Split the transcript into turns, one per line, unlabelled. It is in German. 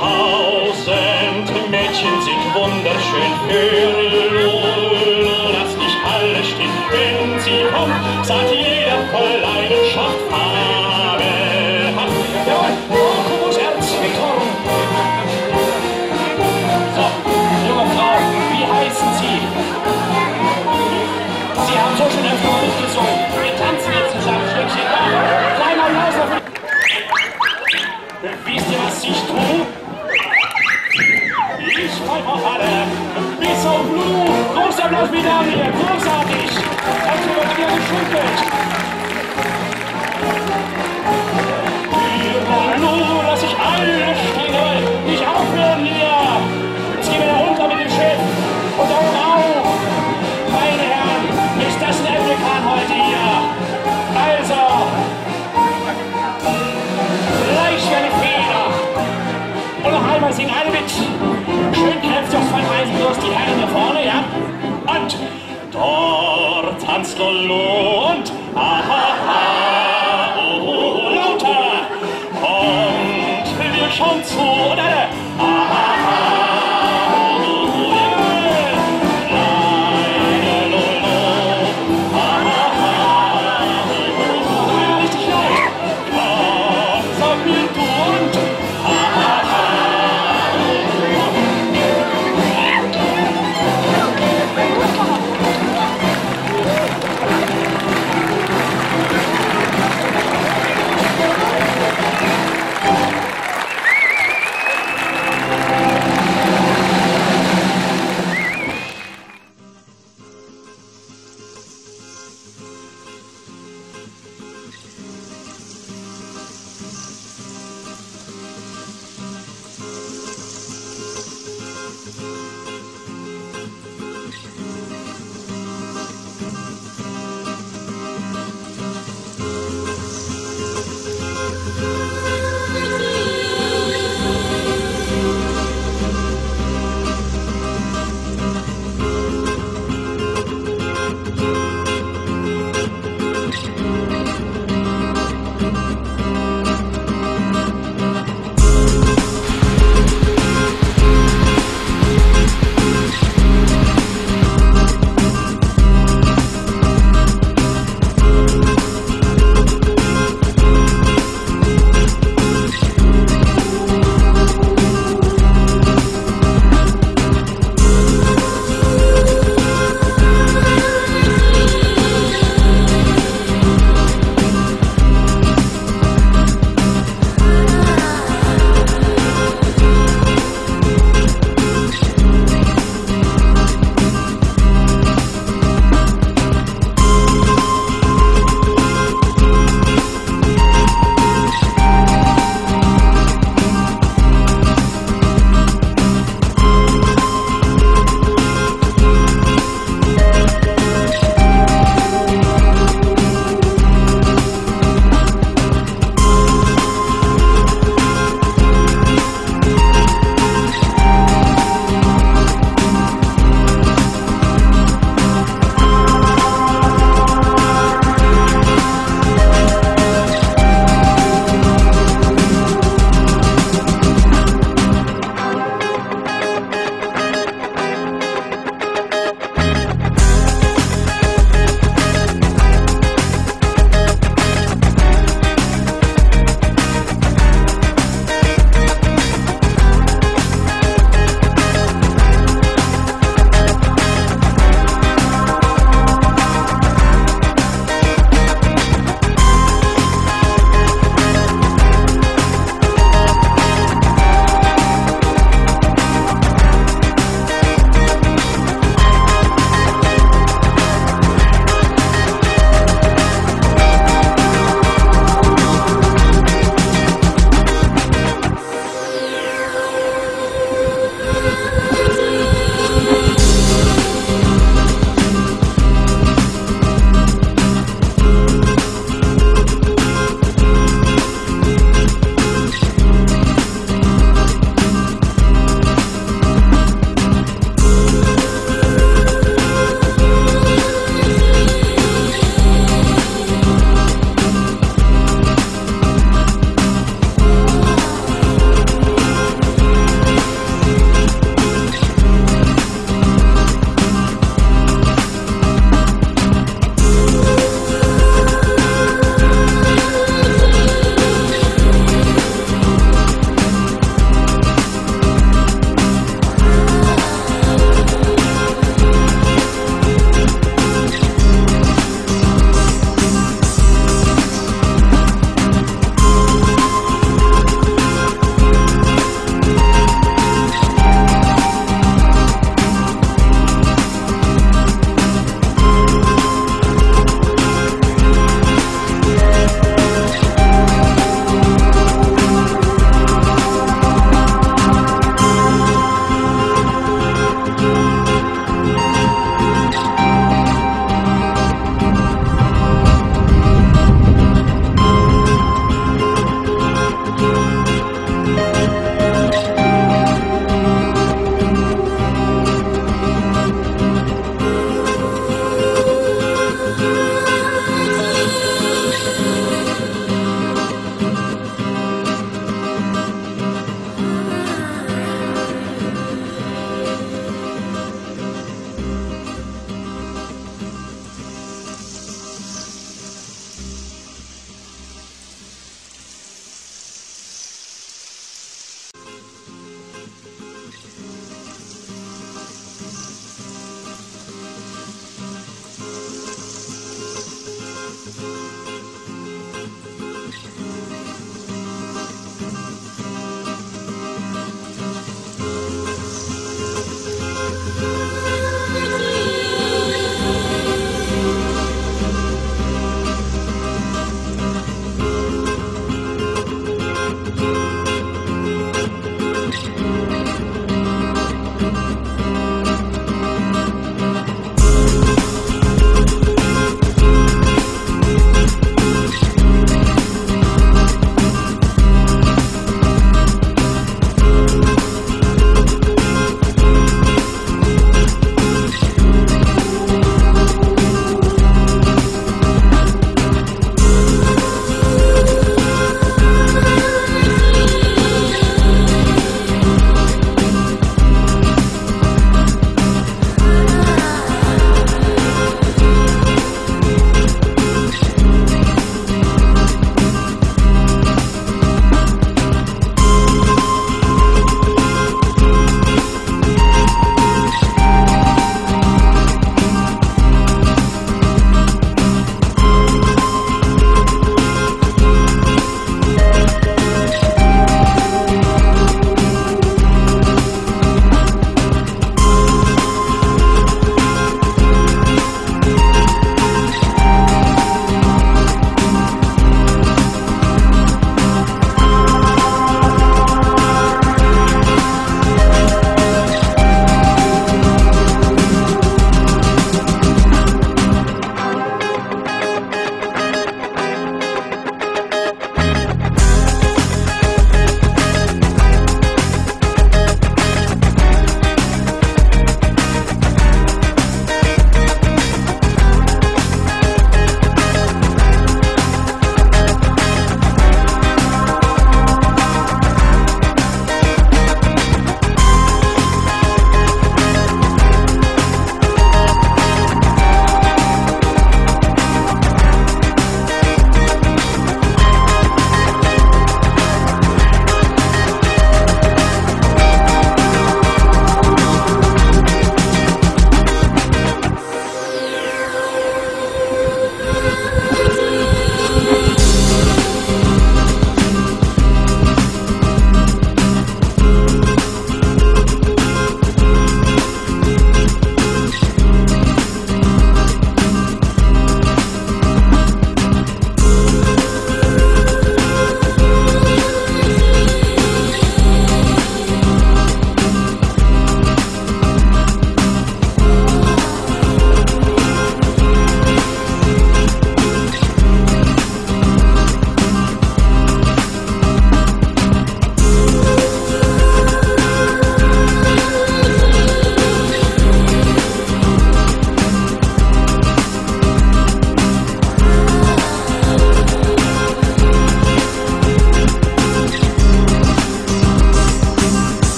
tausend Mädchen sind wunderschön für Lola. Lass nicht alle stehen, wenn sie kommt, sagt jeder voll Leidenschaft fabelhaft. Jawohl, Hokus Erz, Victorum. So, junge Frau, wie heißen Sie? Sie haben so schön öfter mitgesungen. Wir tanzen jetzt zusammen, Stückchen da. Kleiner Applaus auf Wisst ihr, was ich tue? Applaus hier. Großartig. Danke, wird wieder geschunkelt. Blue, lass ich alle stehen. Nicht aufhören hier. Jetzt gehen wir runter mit dem Schiff. Und auf. Meine Herren, ist das ein Epikan heute hier? Also, leicht wie Feder. Und noch einmal singen alle mit. the Lord.